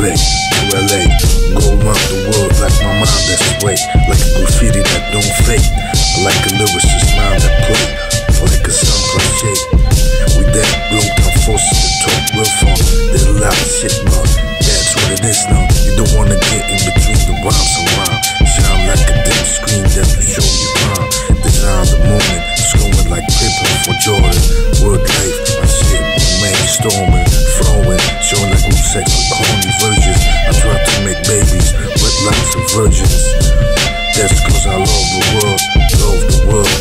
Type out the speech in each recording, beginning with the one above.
LA. Go around the world like my mind that's way. Like a graffiti that don't fade. I like a lyricist mind that play. Like a sound cliche. We that real tough forces to talk real fun. Lot of shit, but that's what it is now. You don't wanna get in between the rhymes and rhyme. Sound like a dim screen that will show you time. Design the moment, scrolling like Pippen for Jordan. Word life, my shit, man, storming, flowing, showing like group sex with corny virgins. I try to make babies with lots of virgins. That's cause I love the world, love the world.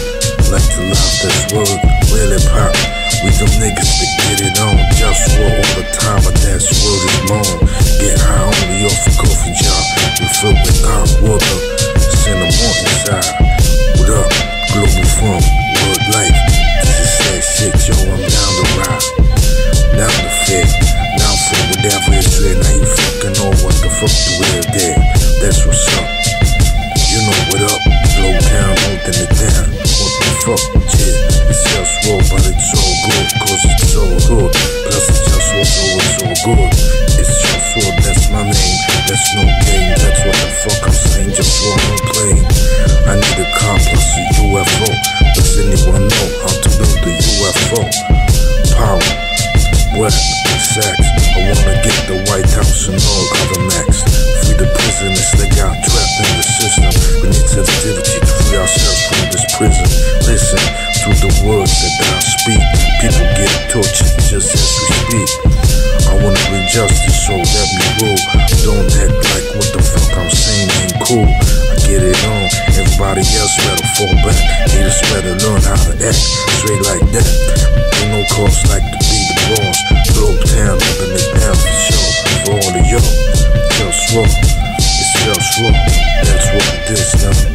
Like to love this world, really pop. We them niggas that get it on, JustWar It's just raw, but it's all good, cause it's so good. Plus it's just raw, so it's all good. It's just raw, that's my name. That's no game, that's what the fuck I'm saying. Just raw, no plane. I need a car plus a UFO. Does anyone know how to build a UFO? Power, what, sex. I wanna get the White House and all other max. Free the prisoners that got trapped in the system. We need sensitivity to free ourselves from this prison. Listen to the words that I speak. People get tortured just as we speak. I wanna bring justice, so let me rule. Don't act like what the fuck I'm saying ain't cool. I get it on. Everybody else better fall back. Haters better learn how to act straight like that. Ain't no cost like to be the boss. Globe town, living it down for sure. For all of y'all, just raw. It's just raw. That's what it is now. Up?